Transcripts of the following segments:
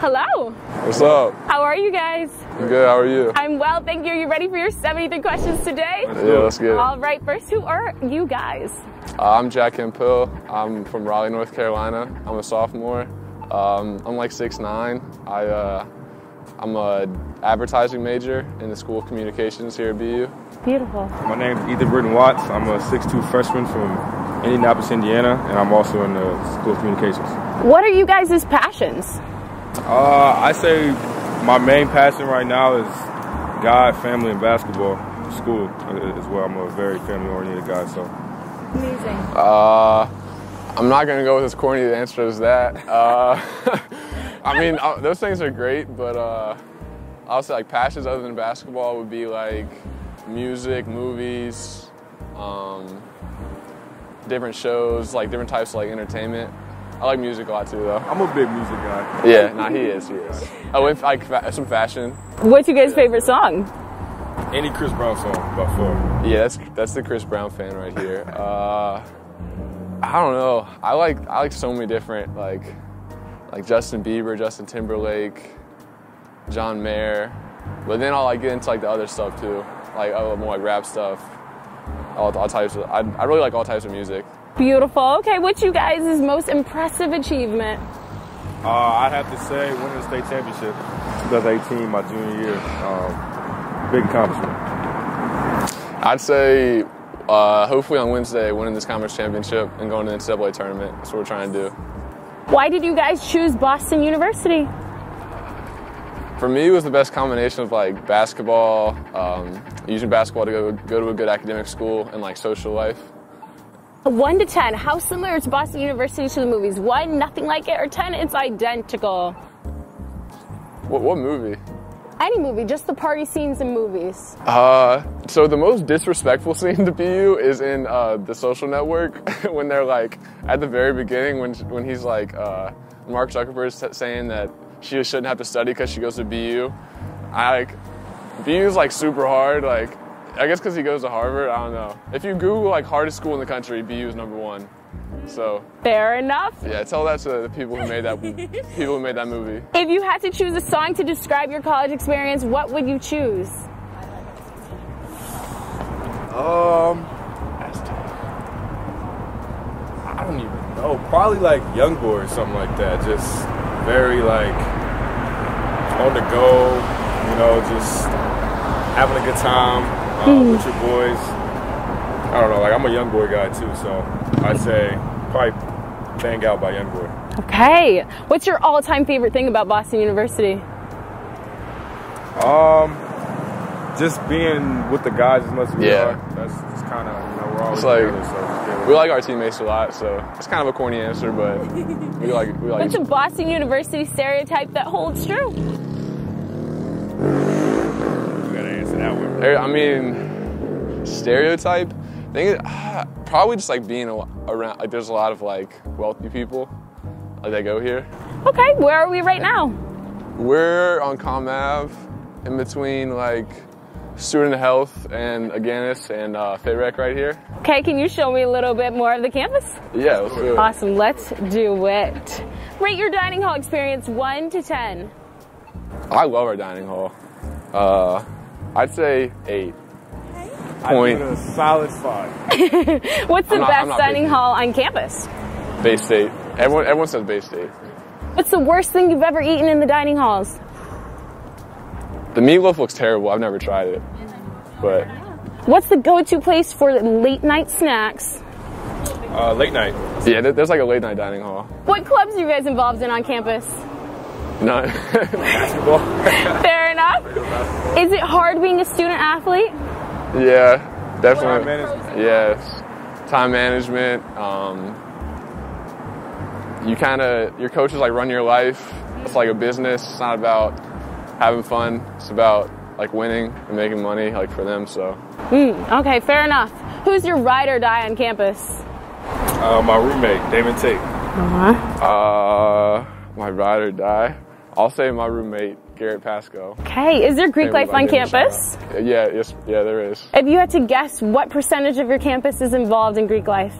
Hello. What's up? How are you guys? I'm good. How are you? I'm well, thank you. Are you ready for your 73 questions today? Yeah, let's get it. All right, first, who are you guys? Uh, I'm Jack Hemphill. I'm from Raleigh, North Carolina. I'm a sophomore. Um, I'm like 6'9". I, uh, I'm a advertising major in the School of Communications here at BU. Beautiful. My name is Ethan Britton Watts. I'm a 6'2 freshman from Indianapolis, Indiana, and I'm also in the School of Communications. What are you guys' passions? Uh, I say my main passion right now is God, family, and basketball. School as well. I'm a very family-oriented guy, so. Amazing. Uh, I'm not gonna go with as corny an answer as that. Uh, I mean, uh, those things are great, but uh, I'll say like passions other than basketball would be like music, movies, um, different shows, like different types of like entertainment. I like music a lot too, though. I'm a big music guy. Yeah, nah, he is, he is. Oh, and like fa- some fashion. What's your guys' favorite song? Any Chris Brown song, by far. Yeah, that's that's the Chris Brown fan right here. Uh, I don't know. I like I like so many different like like Justin Bieber, Justin Timberlake, John Mayer. But then I'll like get into like the other stuff too, like uh, more like rap stuff. All, all types of. I, I really like all types of music. Beautiful. Okay, what's you guys' most impressive achievement? Uh, I'd have to say winning the state championship 2018, my junior year. Um, big accomplishment. I'd say uh, hopefully on Wednesday winning this conference championship and going to the NCAA tournament. That's what we're trying to do. Why did you guys choose Boston University? For me, it was the best combination of like basketball, um, using basketball to go, go to a good academic school, and like social life. One to ten, how similar is Boston University to the movies? One, nothing like it, or ten, it's identical? What, what movie? Any movie, just the party scenes in movies. Uh, so the most disrespectful scene to BU is in uh, the Social Network when they're like at the very beginning when when he's like uh, Mark Zuckerberg's t- saying that she shouldn't have to study because she goes to BU. I like BU's like super hard. Like I guess because he goes to Harvard. I don't know. If you Google like hardest school in the country, BU is number one. So Fair enough. yeah, tell that to the people who made that people who made that movie. If you had to choose a song to describe your college experience, what would you choose? Um, I don't even know. Probably like Young Boy or something like that. Just very like on the go. You know, just having a good time uh, with your boys. I don't know. Like I'm a Young Boy guy too, so I'd say probably Bang Out by Young Boy. Okay. What's your all time favorite thing about Boston University? Um, just being with the guys as much as we Yeah. are. That's just kind of you know we're always It's like- together. So We like our teammates a lot, so it's kind of a corny answer, but we like we like. What's a Boston University stereotype that holds true? we gotta answer that one. There- I mean, stereotype. I think ah, probably just like being a, around. Like, there's a lot of like wealthy people like that go here. Okay, where are we right now? We're on Com Ave, in between like student health and Agganis and uh, FitRec right here. Okay, can you show me a little bit more of the campus? Yeah, let's do it. Awesome, let's do it. Rate your dining hall experience 1 to 10. I love our dining hall. Uh, I'd say eight. I Point. give it a solid five. What's the I'm not- best I'm not dining picky. hall on campus? Bay State. Everyone, everyone says Bay State. What's the worst thing you've ever eaten in the dining halls? The meatloaf looks terrible. I've never tried it, but What's the go to place for late night snacks? Uh, late night. yeah, there- there's like a late night dining hall. What clubs are you guys involved in on campus? None. Basketball. Fair enough. Is it hard being a student athlete? yeah, definitely. management. Yes, time management. Um, you kind of your coaches like run your life. It's like a business. It's not about having fun. It's about like winning and making money like for them. So Okay, fair enough. Who's your ride or die on campus? Uh, my roommate, Damon Tate. Uh-huh. uh, my ride or die. I'll say my roommate Garrett Pasco. Okay, is there Greek Maybe life on give shout campus? out. Yeah, yes, yeah, there is. If you had to guess, what percentage of your campus is involved in Greek life?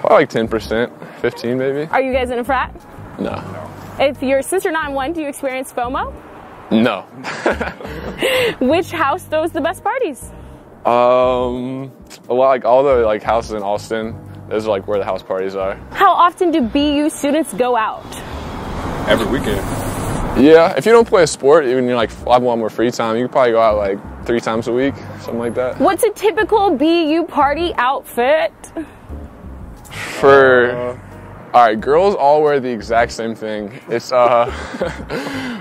Probably like 10%, 15 maybe. Are you guys in a frat? No. If you're since you're not in one, do you experience FOMO? No. Which house throws the best parties? um, a lot like all the like houses in Austin. Those are like where the house parties are. How often do BU students go out? Every weekend. Yeah, if you don't play a sport, even you're like have a lot more free time, you could probably go out like three times a week, something like that. What's a typical BU party outfit? For Uh, all right, girls all wear the exact same thing. It's uh,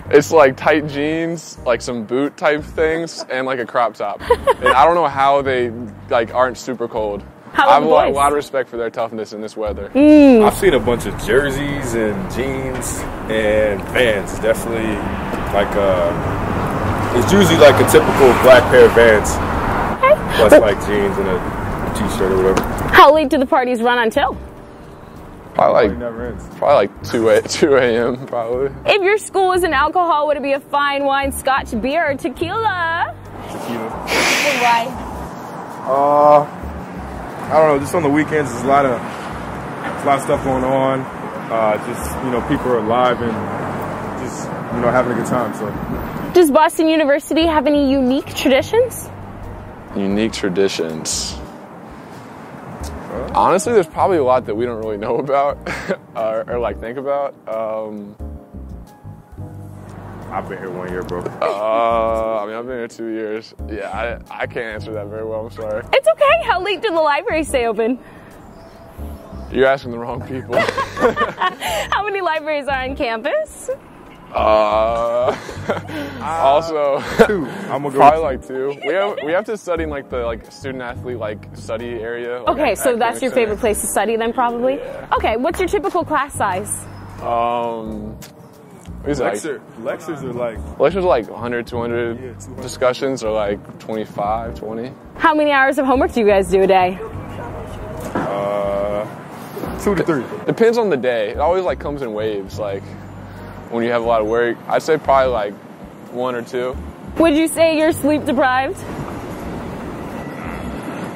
it's like tight jeans, like some boot type things, and like a crop top. and I don't know how they like aren't super cold. How I have are a the lot, a lot of respect for their toughness in this weather. I've seen a bunch of jerseys and jeans and Vans. Definitely like uh, it's usually like a typical black pair of Vans plus like jeans and a t-shirt or whatever. How late do the parties run until? Probably like never ends. probably like two a, two a.m. Probably. If your school was an alcohol, would it be a fine wine, scotch, beer, or tequila? Tequila. And why? Uh, I don't know. Just on the weekends, there's a lot of there's a lot of stuff going on. Uh, just you know, people are alive and just you know having a good time. So Does Boston University have any unique traditions? Unique traditions. Honestly, there's probably a lot that we don't really know about or, or like think about. Um, I've been here one year, bro. uh, I mean, I've been here two years. Yeah, I, I can't answer that very well. I'm sorry. It's okay. How late do the libraries stay open? You're asking the wrong people. How many libraries are on campus? Uh, also, Two. I'm gonna go. probably like two. We have we have to study in like the like student athlete like study area. like, Okay, so that's your center. favorite place to study then probably? Okay, what's your typical class size? Um, what is it, like, Lecture, lectures are like lectures are like 100, 200. Yeah, 200. Discussions are like 25, 20. How many hours of homework do you guys do a day? uh, two to three. Depends on the day. It always like comes in waves. Like when you have a lot of work, I'd say probably like one or two. Would you say you're sleep deprived?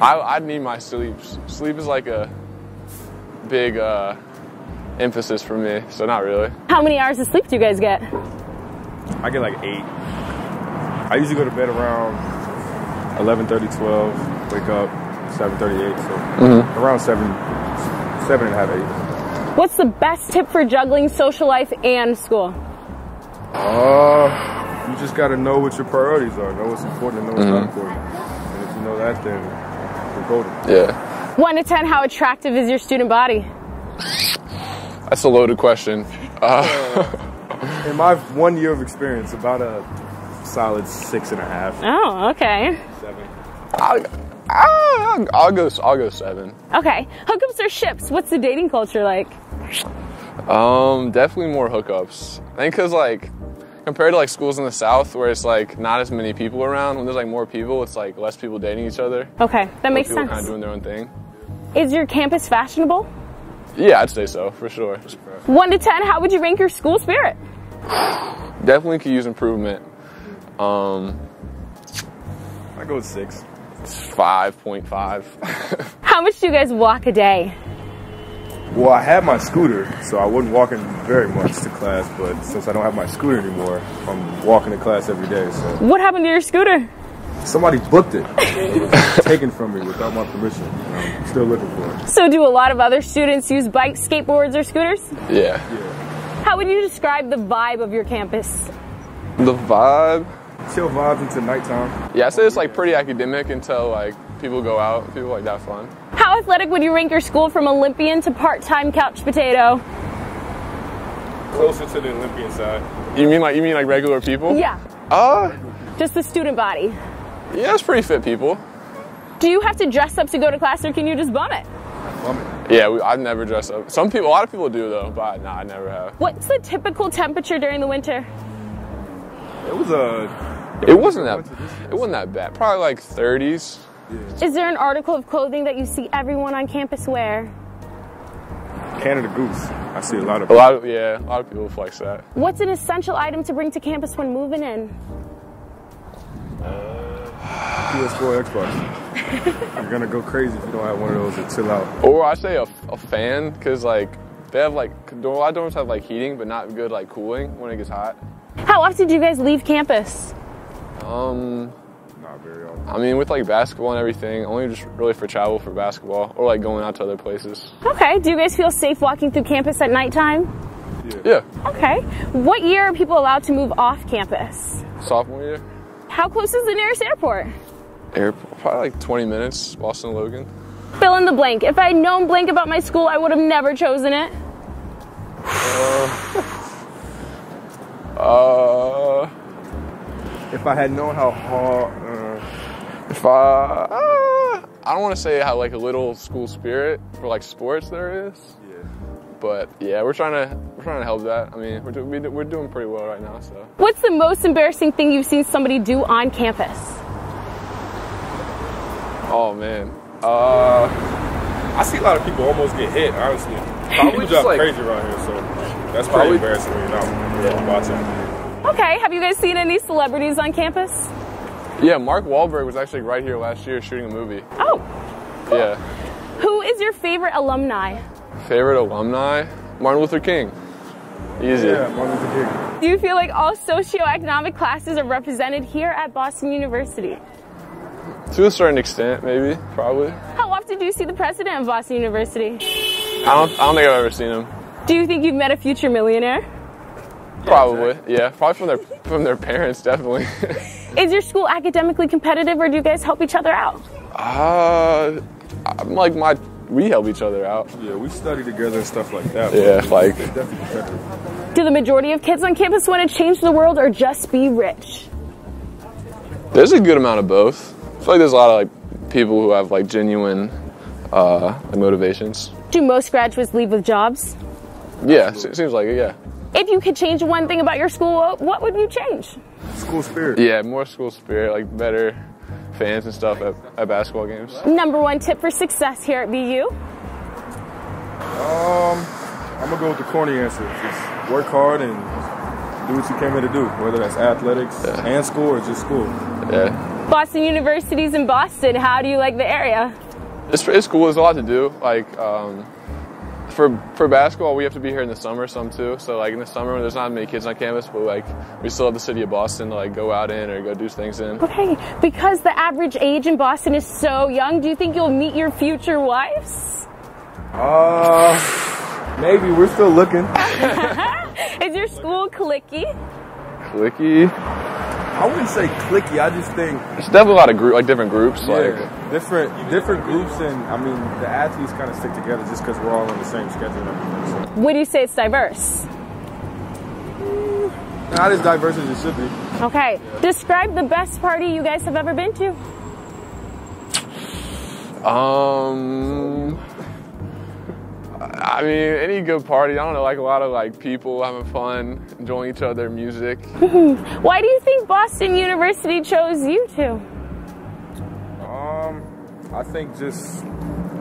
I I need my sleep. Sleep is like a big uh, emphasis for me. So not really. How many hours of sleep do you guys get? I get like eight. I usually go to bed around 11:30, 12. Wake up 7:38. So around seven, seven and a half, eight. What's the best tip for juggling social life and school? Uh, you just gotta know what your priorities are. Know what's important and know what's not important. And if you know that, then you're golden. Yeah, One to ten, how attractive is your student body? That's a loaded question. Uh, In my one year of experience, about a solid six and a half, Oh, okay. seven. I'll, I'll, I'll go. I'll go seven. Okay. Hookups or ships? What's the dating culture like? Um, definitely more hookups. I think because like compared to like schools in the South where it's like not as many people around. When there's like more people, it's like less people dating each other. Okay, that makes people sense. kind of doing their own thing. Is your campus fashionable? Yeah, I'd say so for sure. One to ten, how would you rank your school spirit? Definitely could use improvement. Um, I go with six. five point five. How much do you guys walk a day? Well, I had my scooter, so I wasn't walking very much to class. But since I don't have my scooter anymore, I'm walking to class every day. So What happened to your scooter? Somebody booked it, it taken from me without my permission. and I'm still looking for it. So, do a lot of other students use bikes, skateboards, or scooters? yeah. How would you describe the vibe of your campus? The vibe. Chill vibes into nighttime. Yeah, I say it's like pretty academic until like people go out. People like that fun. How athletic would you rank your school from Olympian to part time couch potato? Closer to the Olympian side. You mean like you mean like regular people? Yeah, Uh, just the student body. Yeah, it's pretty fit people. Do you have to dress up to go to class or can you just bum it? Love it. Yeah, we, I've never dressed up. Some people, a lot of people do though, but nah, I never have. What's the typical temperature during the winter? It was a It wasn't that. It wasn't that bad. Probably like 30s. Is there an article of clothing that you see everyone on campus wear? Canada Goose. I see a lot of A lot of yeah, a lot of people flex that. What's an essential item to bring to campus when moving in? Uh, PS4 Xbox. You're gonna go crazy if you don't have one of those to chill out. Or I say a, a fan, cause like They have like a lot of dorms have like heating, but not good like cooling when it gets hot. How often do you guys leave campus? Um, Not very often. I mean, with like basketball and everything, only just really for travel for basketball or like going out to other places. Okay. Do you guys feel safe walking through campus at nighttime? Yeah, Okay. What year are people allowed to move off campus? sophomore year. How close is the nearest airport? Airport, probably like 20 minutes, Boston Logan. Fill in the blank. If I had known blank about my school, I would have never chosen it. Uh, uh, If I had known how hard, uh, if I, uh, I don't want to say how like a little school spirit for like sports there is, yeah. But yeah, we're trying to we're trying to help that. I mean, we're do, we, we're doing pretty well right now. So What's the most embarrassing thing you've seen somebody do on campus? oh man, uh, I see a lot of people almost get hit. Honestly, Probably people just, drive like- crazy around here, so that's pretty Probably- embarrassing when you're not watching. Okay. Have you guys seen any celebrities on campus? yeah, Mark Wahlberg was actually right here last year shooting a movie. Oh. Yeah, Who is your favorite alumni? Favorite alumni, Martin Luther King. Easy. Yeah, Martin Luther King. Do you feel like all socioeconomic classes are represented here at Boston University? To a certain extent, maybe, probably. How often do you see the president of Boston University? I don't, I don't think I've ever seen him. Do you think you've met a future millionaire? Probably, yeah. Probably from their from their parents, definitely. Is your school academically competitive or do you guys help each other out? uh, I'm like my we help each other out. Yeah, we study together and stuff like that. Yeah, like It's definitely competitive. Do the majority of kids on campus want to change the world or just be rich? there's a good amount of both. I feel like there's a lot of like people who have like genuine uh, like motivations. Do most graduates leave with jobs? Yeah, it seems like it. Yeah, If you could change one thing about your school, what would you change? School spirit. yeah. More school spirit, like better fans and stuff at, at basketball games. Number one tip for success here at BU? Um, I'm gonna go with the corny answer. Just work hard and do what you came here to do, whether that's athletics and school or just school. Yeah, Boston University's in Boston. How do you like the area? it's it's cool. There's a lot to do. Like um, for for basketball, we have to be here in the summer some too. So like in the summer, there's not many kids on campus, but like we still have the city of Boston to like go out in or go do things in. Okay, because the average age in Boston is so young, do you think you'll meet your future wives? Uh, maybe we're still looking. Is your school clicky? Clicky. I wouldn't say clicky. I just think It's definitely a lot of group, like different groups. Like yeah, different different groups, and I mean the athletes kind of stick together just because we're all on the same schedule and everything. So Would you say it's diverse? not as diverse as it should be. Okay, describe the best party you guys have ever been to. Um, I mean, any good party. I don't know, like a lot of like people having fun, enjoying each other, music. Why do you think Boston University chose you to? Um, I think just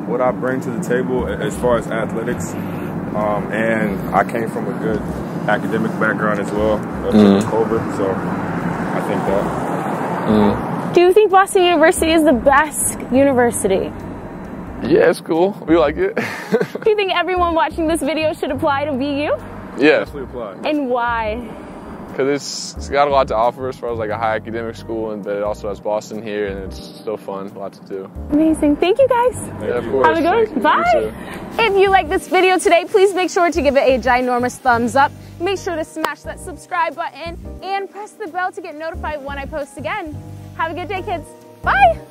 what I bring to the table as far as athletics, um, and I came from a good academic background as well, uh, Mm-hmm. Colbert, so I think that. Do you think Boston University is the best university? Yeah, it's cool. We like it. Do you think everyone watching this video should apply to BU? yeah, Definitely apply. And why? because it's, it's got a lot to offer as far as like a high academic school, and but it also has Boston here, and it's still fun, a lot to do. Amazing. Thank you guys. Yeah, of course. Have a good Thank one. you. You Bye. If you like this video today, please make sure to give it a ginormous thumbs up. Make sure to smash that subscribe button and press the bell to get notified when I post again. Have a good day, kids. Bye.